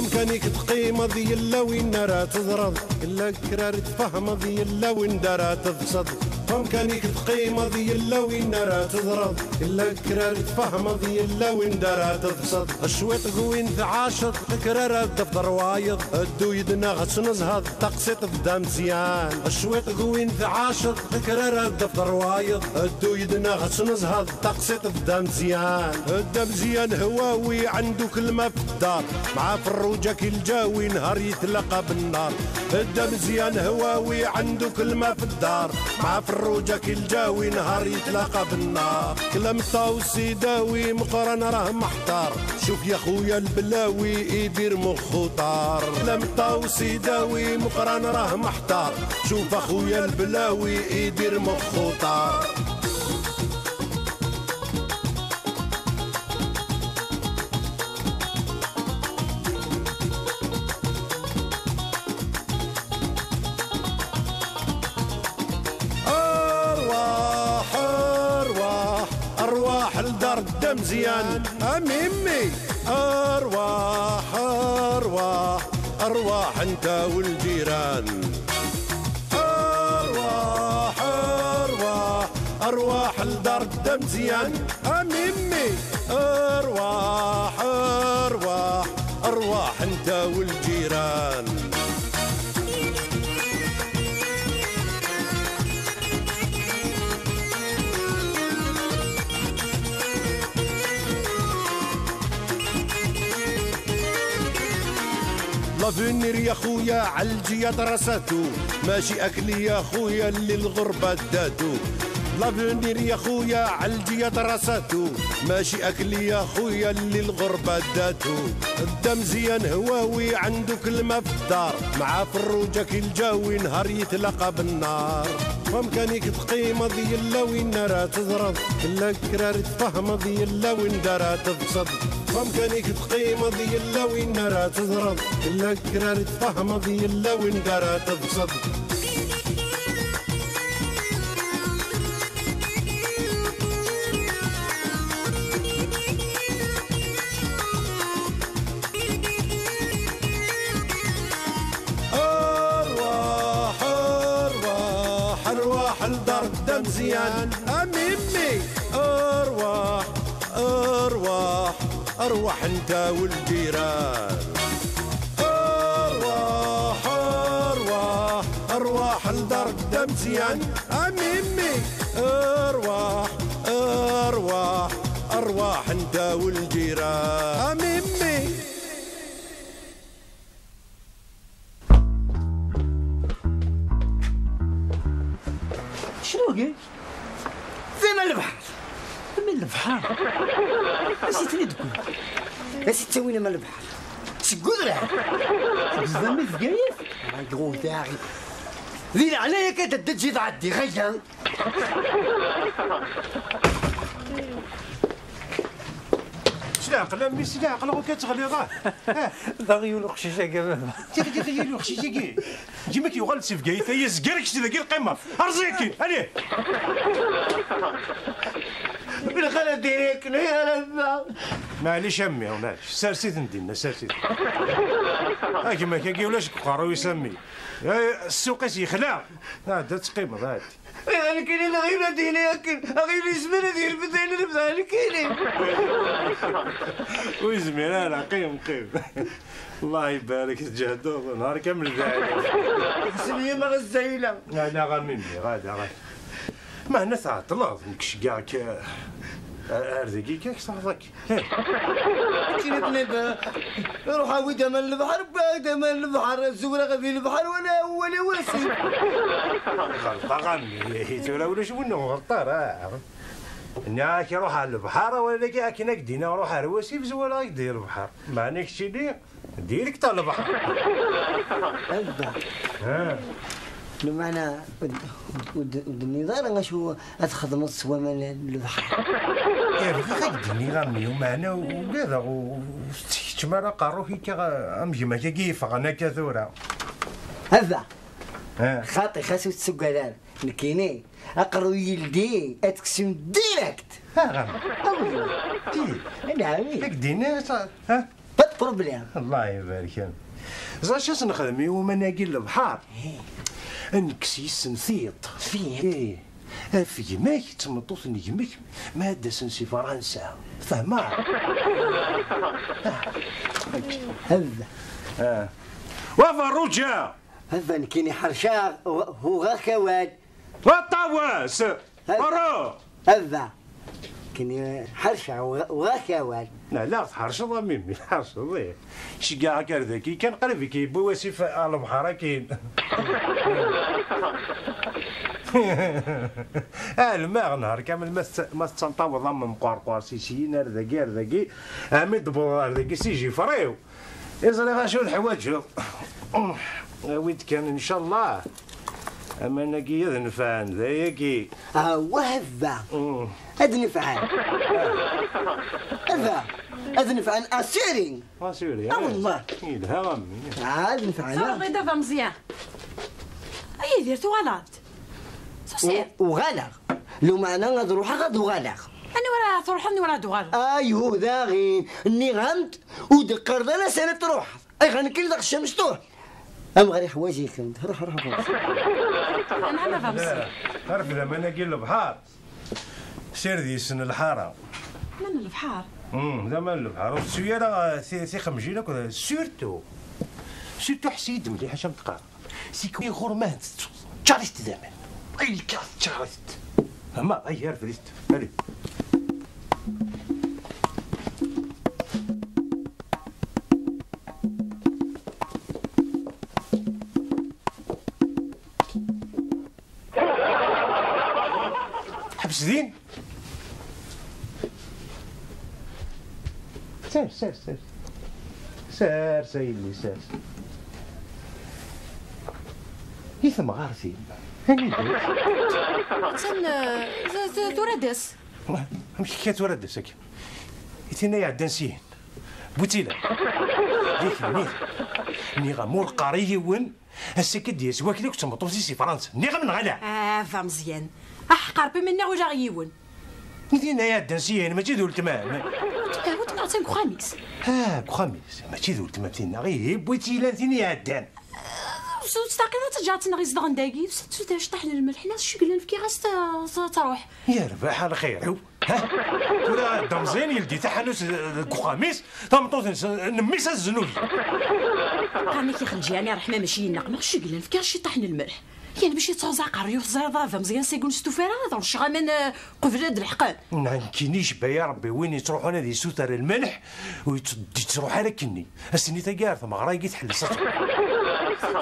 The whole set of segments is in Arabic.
بامكانيك تقيم ذي وين راه تضرب إلا كرار تفهم ذي وين راه تفسد. بامكانيك تقيم ذي إلا وين راه تضرب. إلا كرار تفهم ذي إلا وين راه تفسد. الشويط قوين تعاشط كرار دفتر وايض. الدو يدنا غتش نزهض تقسيط بدا مزيان. الشويط قوين تعاشط كرار دفتر وايض. الدو يدنا غتش نزهض تقسيط بدا مزيان. بدا مزيان هواوي عنده كلمة في الدار. مع فروجة كي الجاوي نهار يتلقى بالنار. بدا مزيان هواوي عنده كلمة في الدار. مع فروجة كي الجاوي نهار يتلاقى بالنار. كلام طاو سيداوي مقرن راه محتار. شوف يا خويا البلاوي يدير مخو طار. كلام طاو سيداوي مقرن راه محتار. شوف أخويا البلاوي يدير مخو طار. لدار الدم زيان أميمي. أرواح أرواح أرواح أنت والجيران. أرواح أرواح أرواح لدار الدم زيان أميمي. أرواح أرواح أرواح أنت والجيران. لافونير يا خويا عالجية درساتو. ماشي أكلي يا خويا اللي الغربة داتو. لافونير يا خويا عالجية درساتو ماشي اكلي يا خويا اللي الغربة داتو الدم زيان هواوي عنده كلمة في الدار مع فروجة كي الجاوي نهار يتلاقى بالنار. بامكانيك تقيم ذي إلا وين راه تضرب. الا كرار تفهم ذي إلا وين راه تفسد بامكانيك تقيم ذي إلا وين راه تضرب. الا كرار تفهم ذي إلا وين راه تفسد ارواح لدار الدم زيان. أميمي ارواح ارواح ارواح أنت والجيران. ارواح ارواح ارواح لدار الدم زيان. أميمي ارواح ارواح ارواح أنت والجيران. أميمي. البحر. نسيتني تقول؟ نسيت تسوينا من البحر. تقول راه بزاف من الفقايف غو داعي. ذي عليا كده تجي تعدي غيا سلاقل أمي سلاقل غو كتغلي راه. باغي يولو خشيشة كمان تيجي يلو خشيشي كي. جيما كيوغال سيفكاي هي زكارك شتي ذاك القمه ارزيكي عليه بالخلا ديريك يا لبا معليش أمي معليش. سارسيت ندينا سارسيت ها كيما كي ولاش قارو يسمي السوق يخلع هذا تقيم هذا أنا كاين غير ديني لكن غير الزمان ديال البدايه اللي بدا كاين ويزمير أنا قيم قيم. الله يبارك تجهدوا نهار كامل داعي حسبي ما غزايله لا لا غير مني غادا غادا ما هنا تعطلات نكش كاع ارزقي كاك صافك كاين بنادم روح عاود من البحر من البحر. الزوره غادي البحر وأنا اول واسي. غلطة غني هي تورا ولا شو منو غلطة راه. أنا كي روح على البحر ولا كي كنا كدينا روح على الوسيف زولا يدير البحر. ما نكشي لي ديرك تا البحر. ها. بمعنى النظام أنا شو اتخدم الصوا من البحر يا بغي غاديني غامي ومعنا وكذا تمارا قارو هيك امجي ما كيف أنا كثورة هذا. ها؟ خاطي خاصو تسوق هذا الكيني. أقرو يلدي أتكسم ديريكت. ها غامي تي نعم كدينا ها؟ بط بروبليم الله يبارك. فيك زعما شاس نخدم وما ناقي البحر نكسي سنثيط ثيط؟ إيه في يماك تمطوط نجمك ما داس نسي فرنسا فهمها هذا آه وفروجا هذا كيني حرشا هو غا كواد والطواس ورو هذا كيني حرشا وغا كواد لا لا تحرش ضميمي حرش ضي شي كاع كان قريب كي بواسي في البحر كاين الماء نهار كامل ما ست- ما تنطوض من قرقر سي نار ذاكي ذاكي امد بوار ذاكي سيجي فريو. يزري غاشو الحوايج. ويت كان إن شاء الله. أما ناكي يذ نفعن ذاكي ها وهذا. هذا نفعل هذا. هذا نفعل اسيرين ما سيري آه والله. يلها غمي هذا نفعل صافي دابا مزيان. أي دير توالات سوسير وغالغ لو معنا غاد نروح غاد وغالغ أنا ورا تروح أني ورا دوغال ايو داغين اني غمت ودقر ذا سنة تروح أي غنكل داك الشمس تروح. أم غير حوايجي كنت روح روح روح. أنا ما فهمت تعرف اذا ما ناقي البحر سير ذي سن الحارة. من البحر امم زعما البحر والسياره سي سي خمجينا كذا سيرتو. سيرتو حسيد مليح اش تقرا سي كوي غورمانت تشاريست زمان أي كاس تشاريست أما اي عارف ريست هذه حبس دين سير سير سير. سير سيدي سير. يثم غارتي هني تن تورادس مش حكاية ورد ساكن يتينا يا عدنسين بوتيلا. ديك نيغ نيغا مور قاري ون هسا ديس. واكلي كنت مطوسي سي فرنسا. نيغا من غلا. آه فا مزيان اح قربي مني وجا غيون يتينا يا عدنسين ماشي ذو التمام. وتنا تنك خامس ها بخميس ماشي ذو التمام. تينا غير بوتيلا تينا يا عدان سو تستاقي تجات نغي زدغن داكي. تداش طحن الملح؟ ناس شكلن في غاس تروح. يا رباح على خير. هو ها؟ ترى دمزين يلدي. تحنس الخميس تمطوط نميس الزنوج. قالني كي خنجي أنا رحمة ماشي ينق شكلن في شي طحن الملح. يعني باش يتوزع قريو زرضا فا مزيان سيكون ستوفيرا هذا. الشغا من قبل هاد الحقان. نكينيش با يا ربي وين تروحون هذه سوتر الملح وتدي تروح على كني. السني تقار ثم غراي تحل سطر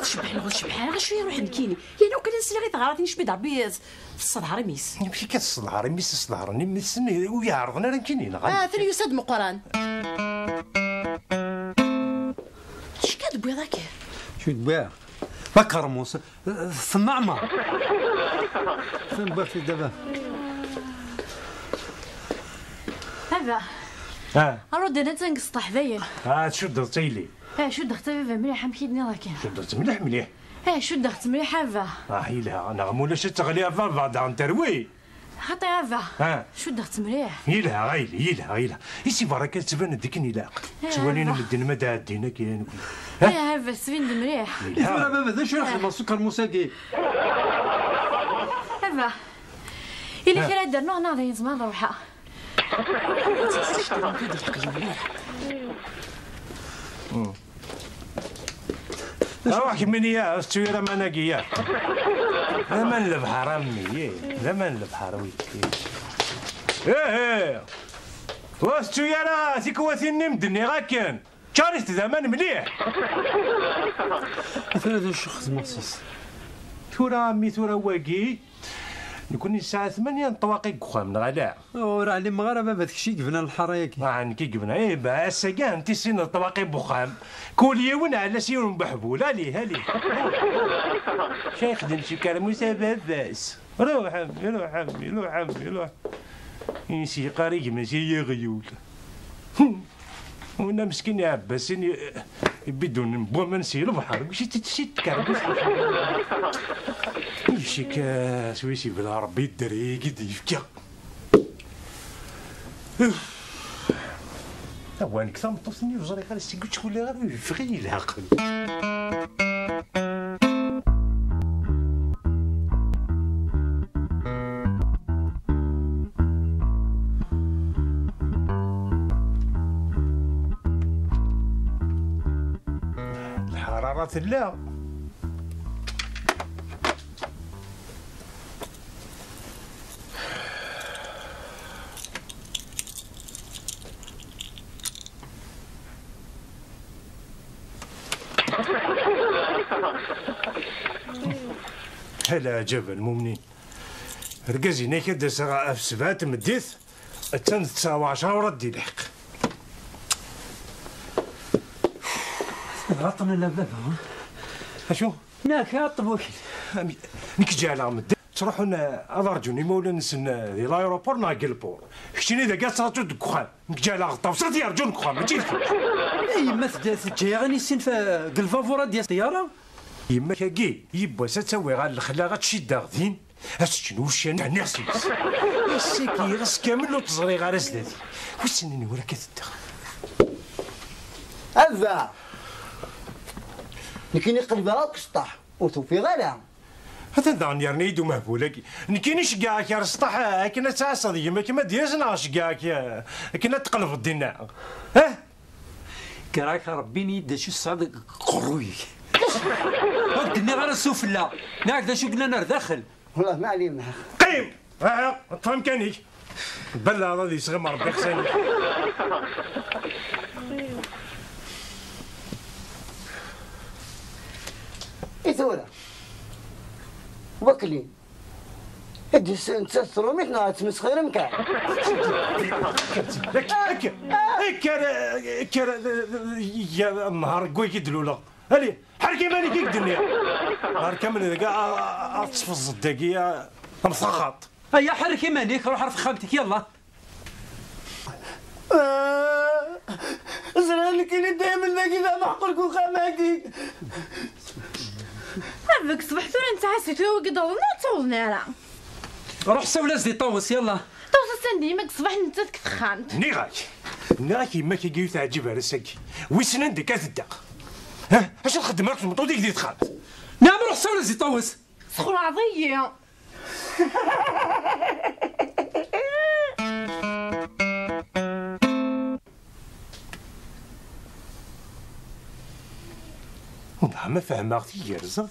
تشبح نقول شبح أنا شوية نروح نكيني. يعني وكان نسلي غير تغارات نشبد عبي الصدهر ميس. ماشي كتصلها ميس الصدار نمسني ويعرضنا رانكيني آه نغا ثري يسد مقران. اش كتبوي ذاك. شو تبيع ما كرموس ثم عمر فين باه في دابا؟ هذا. ها. أرد أنا تنقص باين ها شد تيلي ها شو دخت فيفا مليح مكيدني لكن شد مليح مليح؟ ها شو دخت مليح هذا؟ آه هي لها. أنا مولاش تغلي أفا بعد عن تروي خاطي هذا. ها. شو دخت مليح؟ هي لها غيلي هي لها غيلها يسي بركة تبان ديك نلاق سوالينا مدين مدى عدينا كاين ها؟ هذا سفين مليح. يفرى بابا؟ ذا شو راح السكر موساكي هذا. إلا كي درنا هنا ذا زمان روحة. روح مني يا ما زمان البحر أمي زمان البحر ويتي إيه. إيه والسويرة تيكواتيني مدني غاكن شاريت زمان مليح. ثلاثة شخص مخصص تورا أمي تورا واقي نكون الساعة ثمانية نطواقي كخام غلا ورا علي مغاربة بابا داكشي قبنا الحارة ياكي ما عندك قبنا إيه بس كان تسين الطواقي بخام كل يوم على سيون بحبول. هالي هالي شيخ دم شي كلام بس روح عمي روح عمي روح عمي روح. ينسي قريب ماشي يا غيول وأنا مسكين يا عباسين بدون بوا ما نسي البحر وش تتشي تكربس يشي كاس ويشي بلا ربي الدري قد يفكا وانك تمطوطني وزري غير سيقول تقول غير يفغي العقل لا. هلا جبل مؤمنين ركزي نيك دس في سبات مديث التن تساوى عشرة وردي الحق غطنا لا بابا أشو؟ ناك عطب وكل نيك جا على مد تروحون ارجوني مولا نسن دي لايروبور مع قلبور. كشتيني اذا قاعد صارتو دكوخان نيك جا على غطا وصلت يرجون ما تجيش. أي ما تجي جاي غني سين في الفافورا ديال الطياره يما كاكي يبا ستسوي غا الخلا غتشد غدين اش شنو شان تاع ناسيس السكي غس كامل لو تزري غا راسلاتي واش سنيني ولا كتدخل هذا لكن يقلبها كسطح وتوفي غلا هذا دان يرني يدو مهبولك. نكينيش كاع كي رسطح كنا تعصد يما كيما ديزناش كاع كي كنا تقلب الدنا ها؟ كراك ربيني يدا شو الصعد قروي. ودني غير السفلى ناك دا شو قلنا نار داخل. والله ما علينا. قيم! ها تفهم كانيك بلا هذا صغير ربي خساني إثورة وكلي. إدي نتسرو مثنا تمسخير مكان لك لك كار كار يا نهار قوي كيدلولا هلي حركي مالي كيك الدنيا نهار كامل كاع تصفز الدقيقة. مسخط هيا حركي مانيك روح عرف خالتك يلا. زرع لك اللي دايما ذاك إذا محقرك وخاماكي هذاك صبحتو انت عسيتو وقد ظلنا تولنا راه روح سولا زدي طوس يلا. توصل سندي ماك صباح انت تخانت نيغاك ناكي ما كي تعجبها رساكي. ويسن عندك كتدق ها؟ اش نخدم راك المطو ديك دي تخاط نعم روح سولا زدي طوس سخون عضية. ما فهمها في يرزض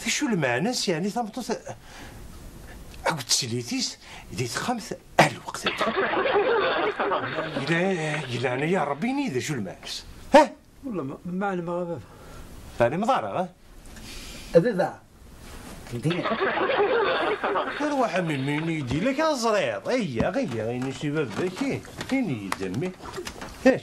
هذا شو المعنى يعني ثمطو عقد تسليتيس دي تخمث الوقت إلا إلا أنا يا ربي نيذا شو المعنى ها والله ما معنى ما بابا أنا مضارع ها هذا كنتين أروح من مين يدي لك الزريط هيا غيا غير نشتي بابك فين يدمي إيش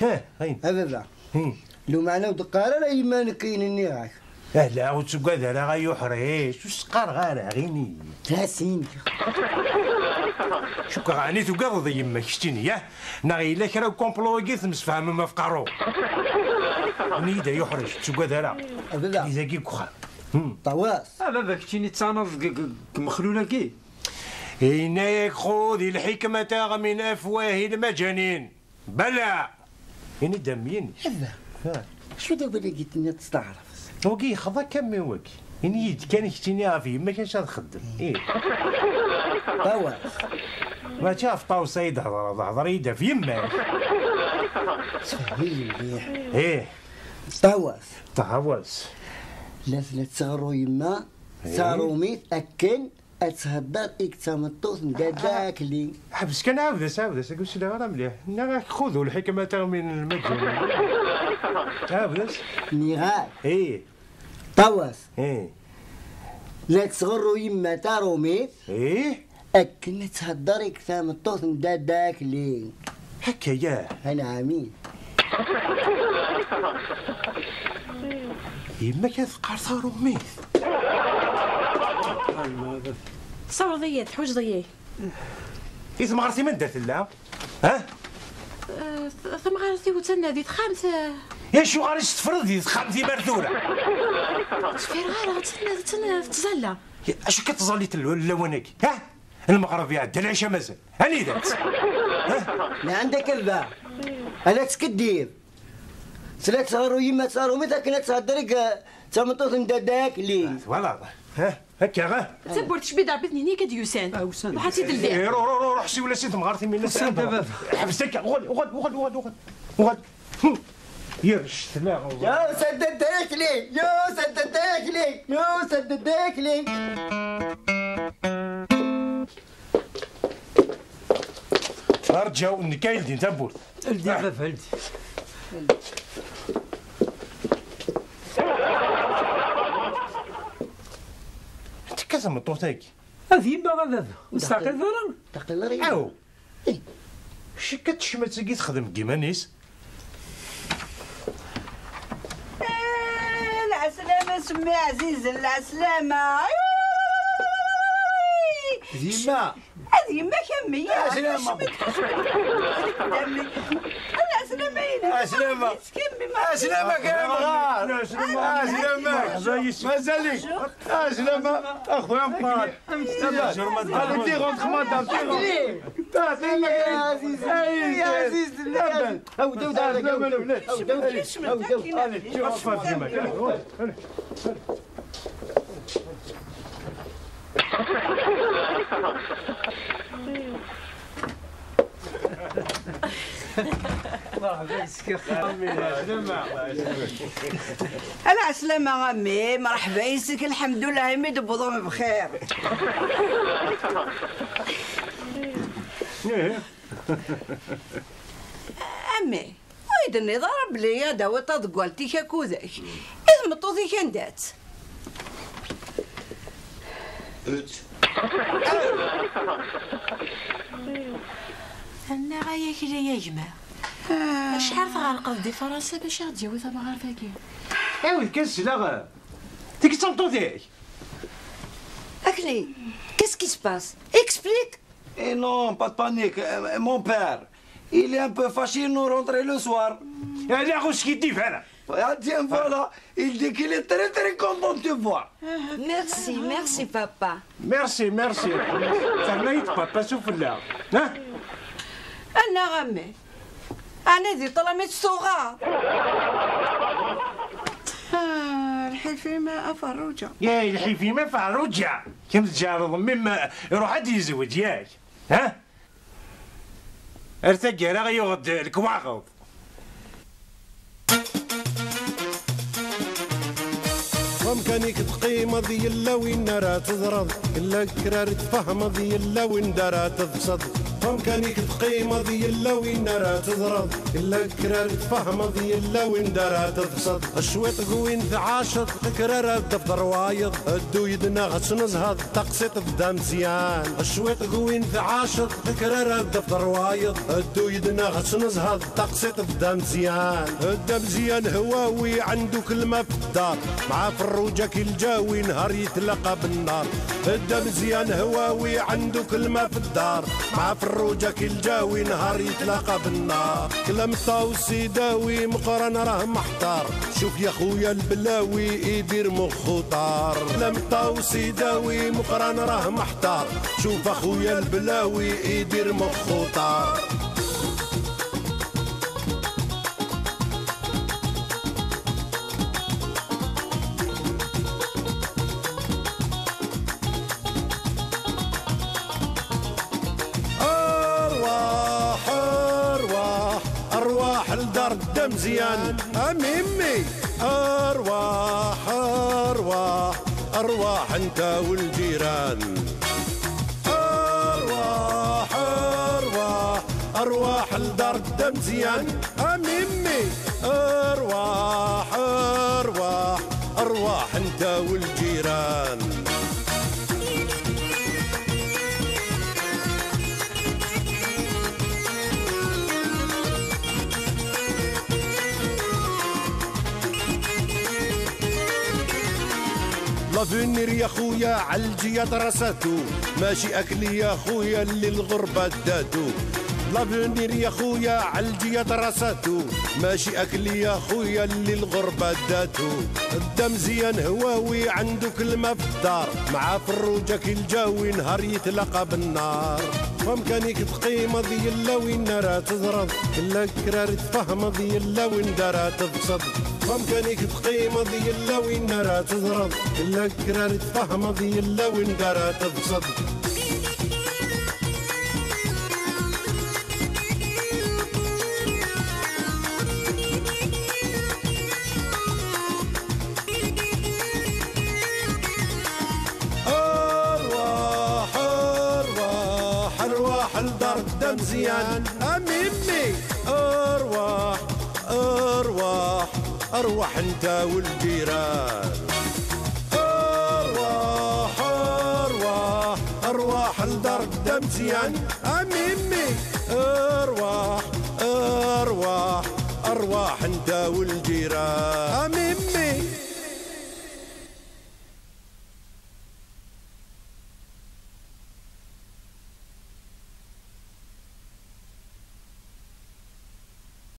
ها هين هذا هين لو معنا ودقارة لا يما نكين النيراك لا لا وتسقى ذا غا يحريش. وسقار غير غيني؟ ثلاثين شو غاني تقض يما كشتيني يا نغي لك راه كومبلو قيث فهم ما فقارو نيدا يحرج تسقى ذا هذا إذا كي كخا طواس. آه بابا كتيني تصانف مخلولة كي. إنك خذ الحكمة من أفواه المجانين. بلى. إني دميني. هذا شو دابا اللي قلت لي تستعرف؟ وكي خذا كم وكي إني يد كان يشتيني غافي ما كانش تخدم. إيه. طواس ما شاف طاوسة يدهضر هضر يدا في يمه. سهل مليح إيه. طواس تهوس لا لا يما صاروا ميت أكن أتهدر إك تمطوط نداك لي حبس كان عاودس عاودس أقول سلا غير مليح. نا خذوا الحكمة من المجانين عاودس نيغال إيه. طواس إيه. لا تغرو يما تارو ميت إيه. أكن تهدر إك تمطوط نداك لي هكا ياه أنا عمين يما كتقار صاروا ميت تصور ضيات حوج ضيي إذا ما عرفتي من درت لا ها؟ ثم غارتي وتنادي تخامت يا شو غادي تفرضي خمسي مرثورة سفير غارة تنادي تزلى. اش كتظلي اللونك؟ ها؟ المغرب يا عند العشاء مازال. هاني دات لا عندك كذبة أنا تسكدير سلاك صاروا يما صاروا متى كنا تصدرك تمطوط نداداك لي. فوالا. ها هكا غا. تبور تشبي ضربتني نيك ديوسان وسان. وحتى إيه، تلدي روح روح روح حسي ولا سيت مغارتي من دابا. حبستك غد غد غد غد غد غد. هم. يرش لا يا سدداك لي يا سدداك لي يا سدداك لي. رجعوا النكايل دي تبور الدي عفاف الدي. انت كذا مطوطيك هذه يما غا مستقل ذرا تقل ريح أو شي كتشمت تسقي تخدم كيما نيس العسلامة سمي عزيز العسلامة ديما هذه ما كمي عسلامة. عسلامة. عسلامة كان مغار عسلامة مازالك عسلامة اخويا مقار هذا تيغون خماطة تيغون يا عزيز يا عزيز هاو داود هذاك هاو داود هاو داود هاو داود اصفر كيما العسلامة عمي مرحبا يسك الحمد لله يمد بوضوم بخير. عمي ويدني ضرب لي يا داوي تضقلتي كاكوذاك إذ مطوذي كان دات أنا غايا كلا يا جماعة. شحال تغرقد دي فرنسا باش غادي وثا ما عارفاكي ايوا الكاس لا تيك تمطوطيك أكلي qu'est-ce qui se passe Explique Et non, pas de panique. Euh, Mon père, il est un peu fâché de nous rentrer le soir. لا غوش كي ديف انا Ah, tiens, voilà. Il dit qu'il est très très content de te voir. Merci, merci papa ميرسي ميرسي سميت بابا شوف لا ها أنا عمي أنا ذي طلمت صغار. آه الحلفي ما أفرجة يا الحيفي ما فعل رجع كم تجارض مما يروح حد يزوج ياك ها؟ ارتقى راه يغد الكواغض وامكانيك تقيم ذي إلا وين راه تضرب إلا كرار تفهم ذي إلا وين دارها تفسد وامكانيك تقيم ذي إلا وين راه تضرب. إلا كرار تفهم ذي إلا وين دارها تفسد. الشويط قوين تعاشط كرار دفتر وايض الدو يدنا غس نزهض تقسيط بدا مزيان. الشويط قوين تعاشط كرار دفتر وايض الدو يدنا غس نزهض تقسيط بدا مزيان. الدا مزيان هواوي عنده كلمة في الدار مع فروجة كي الجاوي نهار يتلقى بالنار. الدا مزيان هواوي عنده كلمة في الدار مع فروجة كي الجاوي نهار يتلاقى بالنار. كلام طاو سيداوي مقرن راه محتار. شوف يا خويا البلاوي يدير مخو طار. كلام طاو سيداوي مقرن راه محتار. شوف اخويا البلاوي يدير مخو طار. زيان. اميمي أرواح أرواح أرواح أنت والجيران. أرواح أرواح أرواح لدار الدم زيان. اميمي أرواح أرواح أرواح أنت والجيران لافونير يا خويا عالجية درساتو ماشي أكلي يا خويا اللي الغربة داتو لافونير يا خويا عالجية دراساتو ماشي اكل يا خويا اللي الغربة داتو الدم زيان هواوي عنده كلمة في الدار مع فروجة كي الجاوي نهار يتلاقى بالنار فمكانيك تقيمة ذي الا وين راه تضرب. إلا كرار تفهم ذي الا وين تبصد فمكانيك تقيمة ذي الا وين راه تضرب. إلا كرار تفهم ذي الا وين دارها تبصد ارواح الدار الدم زيان اميمي أرواح أرواح. أرواح أنت والجيران أرواح أرواح. أرواح الدار الدم زيان اميمي أرواح أرواح. أرواح أنت والجيران